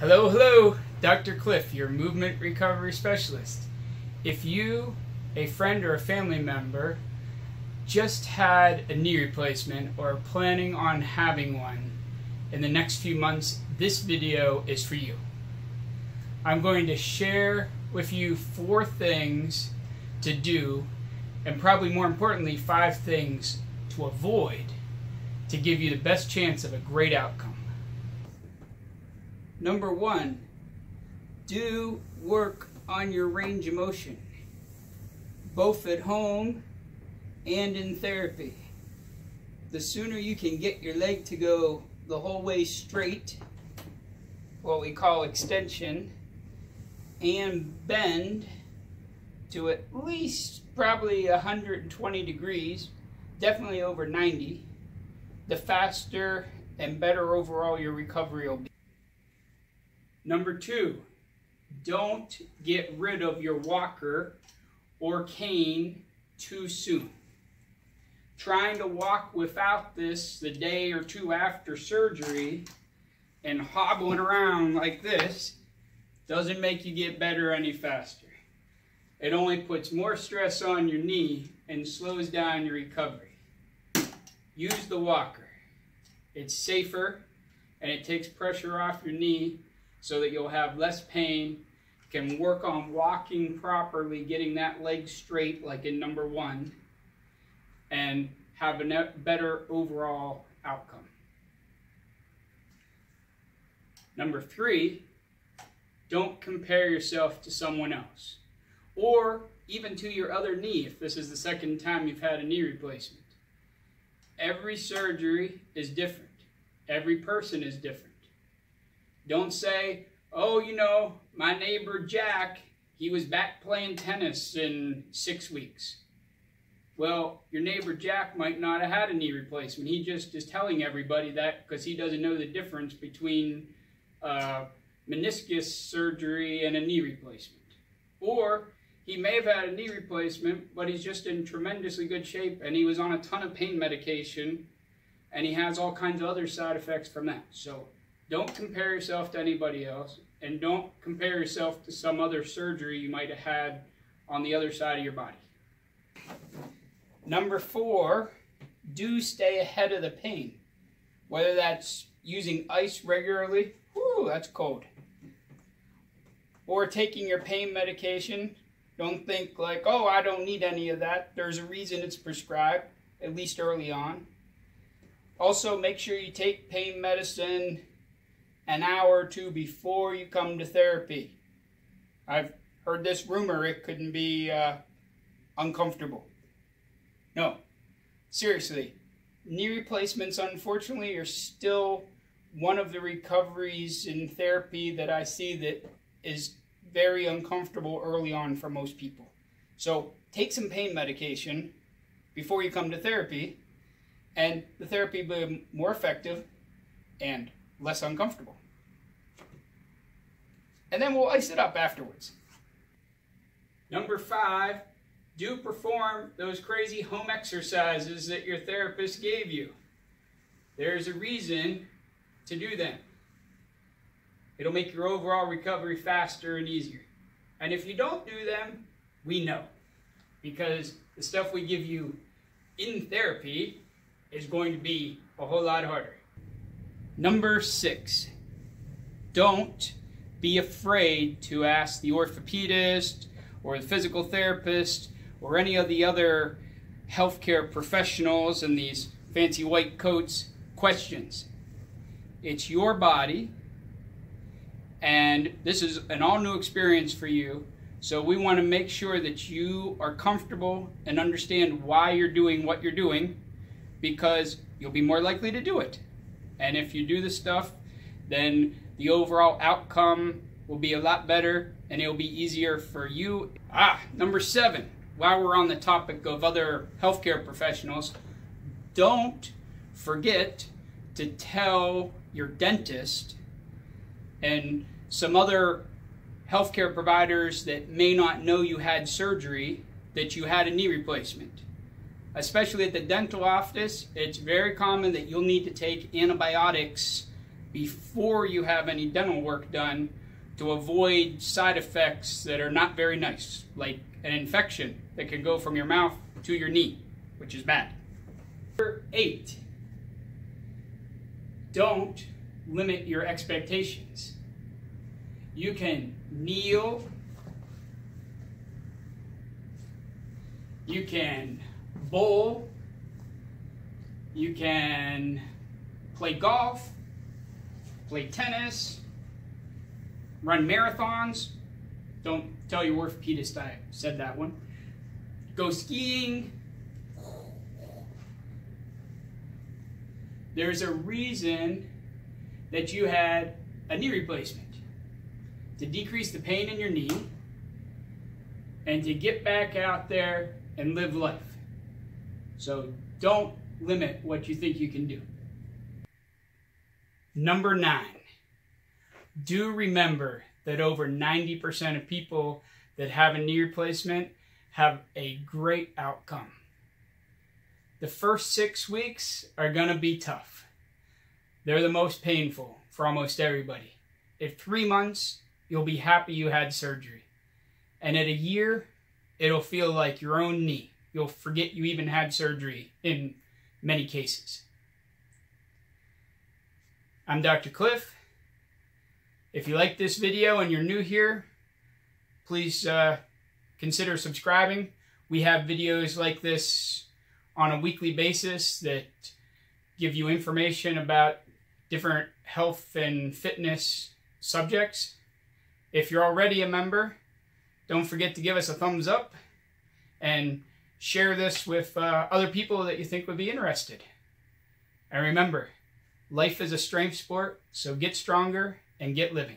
Hello, hello, Dr. Clif, your movement recovery specialist. If you, a friend, or a family member just had a knee replacement or are planning on having one in the next few months, this video is for you. I'm going to share with you four things to do, and probably more importantly, five things to avoid to give you the best chance of a great outcome. Number one, do work on your range of motion, both at home and in therapy. The sooner you can get your leg to go the whole way straight, what we call extension, and bend to at least probably 120 degrees, definitely over 90, the faster and better overall your recovery will be. Number two, don't get rid of your walker or cane too soon. Trying to walk without this the day or two after surgery and hobbling around like this doesn't make you get better any faster. It only puts more stress on your knee and slows down your recovery. Use the walker. It's safer and it takes pressure off your knee so that you'll have less pain, can work on walking properly, getting that leg straight like in number one, and have a better overall outcome. Number three, don't compare yourself to someone else or even to your other knee if this is the second time you've had a knee replacement. Every surgery is different. Every person is different. Don't say, oh, you know, my neighbor Jack, he was back playing tennis in six weeks. Well, your neighbor Jack might not have had a knee replacement. He just is telling everybody that because he doesn't know the difference between uh, meniscus surgery and a knee replacement. Or he may have had a knee replacement, but he's just in tremendously good shape and he was on a ton of pain medication and he has all kinds of other side effects from that. So don't compare yourself to anybody else and don't compare yourself to some other surgery you might have had on the other side of your body. Number four, do stay ahead of the pain. Whether that's using ice regularly, whoo, that's cold. Or taking your pain medication. Don't think like, oh, I don't need any of that. There's a reason it's prescribed, at least early on. Also, make sure you take pain medicine an hour or two before you come to therapy. I've heard this rumor it couldn't be uh, uncomfortable. No, seriously, knee replacements unfortunately are still one of the recoveries in therapy that I see that is very uncomfortable early on for most people. So take some pain medication before you come to therapy, and the therapy will be more effective and less uncomfortable. And then we'll ice it up afterwards. Number five, do perform those crazy home exercises that your therapist gave you. There's a reason to do them. It'll make your overall recovery faster and easier. And if you don't do them, we know. Because the stuff we give you in therapy is going to be a whole lot harder. Number six, don't be afraid to ask the orthopedist or the physical therapist or any of the other healthcare professionals in these fancy white coats questions. It's your body, and this is an all new experience for you. So we want to make sure that you are comfortable and understand why you're doing what you're doing because you'll be more likely to do it. And if you do the stuff, then the overall outcome will be a lot better and it'll be easier for you. Ah, number seven, while we're on the topic of other healthcare professionals, don't forget to tell your dentist and some other healthcare providers that may not know you had surgery that you had a knee replacement. Especially at the dental office, it's very common that you'll need to take antibiotics before you have any dental work done to avoid side effects that are not very nice, like an infection that can go from your mouth to your knee, which is bad. Number eight, don't limit your expectations. You can kneel, you can bowl, you can play golf, play tennis, run marathons. Don't tell your orthopedist I said that one. Go skiing. There's a reason that you had a knee replacement to decrease the pain in your knee and to get back out there and live life. So don't limit what you think you can do. Number nine, do remember that over 90% of people that have a knee replacement have a great outcome. The first six weeks are going to be tough. They're the most painful for almost everybody. At three months, you'll be happy you had surgery. And at a year, it'll feel like your own knee. You'll forget you even had surgery in many cases. I'm Dr. Clif. If you like this video and you're new here, please uh, consider subscribing. We have videos like this on a weekly basis that give you information about different health and fitness subjects. If you're already a member, don't forget to give us a thumbs up and share this with uh, other people that you think would be interested. And remember, life is a strength sport, so get stronger and get living.